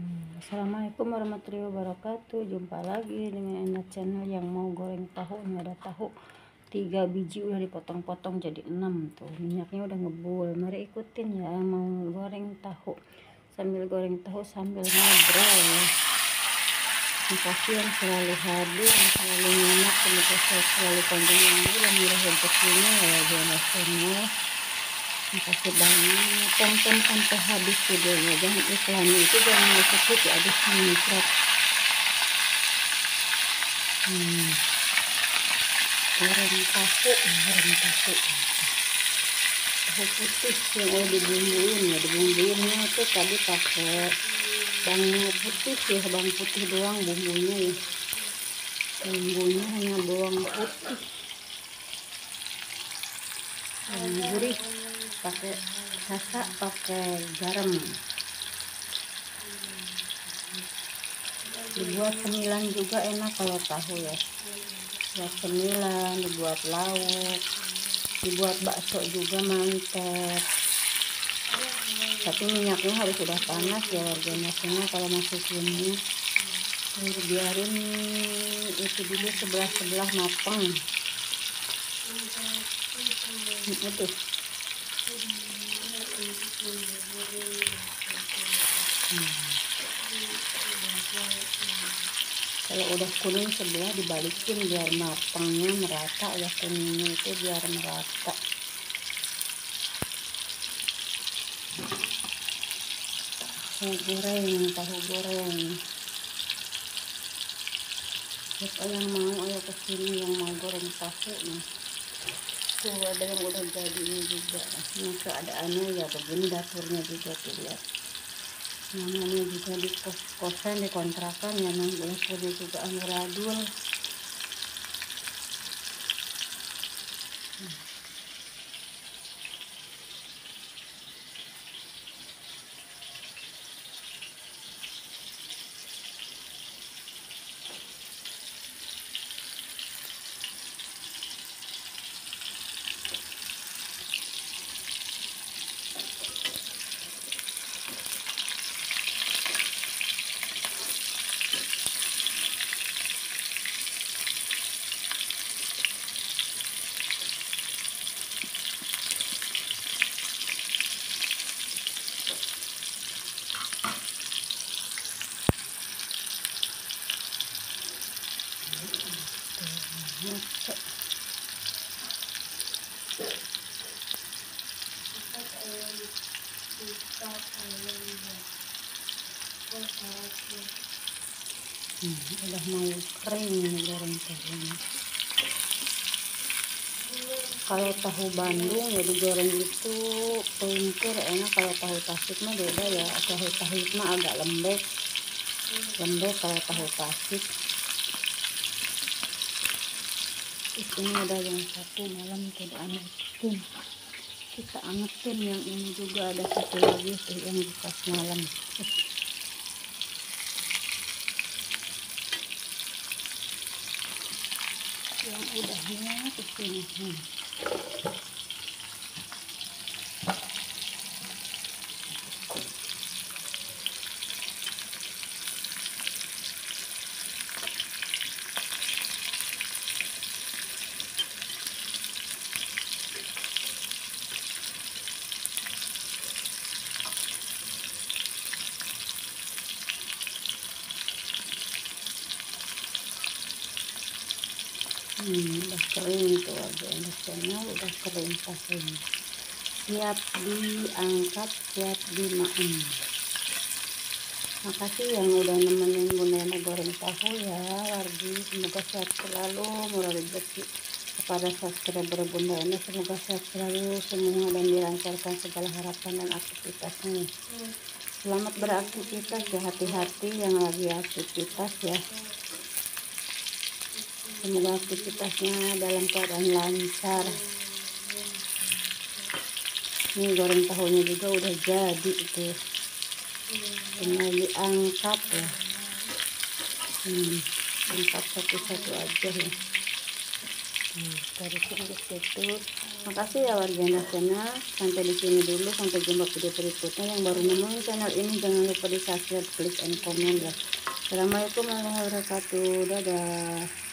Hmm, Assalamualaikum warahmatullahi wabarakatuh Jumpa lagi dengan Enak Channel yang mau goreng tahu Ini ada tahu 3 biji udah dipotong-potong jadi 6 tuh Minyaknya udah ngebul Mari ikutin ya mau goreng tahu Sambil goreng tahu sambil ngobrol Terima kasih yang selalu hadir Yang selalu nyimak Semoga saya selalu panjang umur Dan murah rezekinya ya Jangan channel kasih banyak. Tonton sampai habis videonya. Jangan iklannya itu jangan di ya habis muncrat hmm. goreng tahu goreng tahu. Tahu putih yang udah dibumbuin ya dibumbuinnya itu tadi pakai bawang putih ya bawang putih doang bumbunya ya. Bumbunya hanya bawang putih. Yang gurih pakai rasa pakai garam. Dibuat cemilan juga enak kalau tahu ya. Buat cemilan dibuat lauk dibuat bakso juga mantap tapi minyaknya harus sudah panas ya warga nasinya kalau masih ini biarin itu dulu sebelah sebelah matang. Itu kalau udah kuning sebelah dibalikin biar matangnya merata ya kuningnya itu biar merata. Tahu goreng tahu goreng. Siapa yang mau ayo ke sini yang mau goreng tahu nih tuh ada yang udah jadi ini juga. Ini keadaannya ya begini dapurnya juga tuh lihat namanya juga di kos-kosan di kontrakan ya namanya dapurnya juga amburadul udah mau kering nih goreng tahunya kalau tahu Bandung ya digoreng itu pelintir enak. Kalau tahu Tasik mah beda ya. Tahu Tasik mah agak lembek. Lembek kalau tahu Tasik ini ada yang satu malam kita angetin kita angetin yang ini juga ada satu lagi tuh yang bekas malam yang udahnya ke sini hmm. Hmm, udah kering tuh aja. Induknya udah kering pasirnya siap diangkat siap dimakan. Makasih yang udah nemenin bunda Nena goreng tahu ya wargi semoga sehat selalu murah rezeki kepada subscriber bunda Nena. Semoga sehat selalu semua dan dilancarkan segala harapan dan aktivitasnya. Selamat beraktivitas ya hati-hati yang lagi aktivitas ya semoga aktivitasnya dalam keadaan lancar. Ini goreng tahunya juga udah jadi itu tinggal diangkat ya. Hmm, angkat satu-satu aja ya. Dari sini ke situ. Makasih ya warga nasional. Sampai di sini dulu sampai jumpa video berikutnya. Yang baru nemuin channel ini jangan lupa di subscribe klik and comment ya. Assalamualaikum warahmatullahi wabarakatuh. Dadah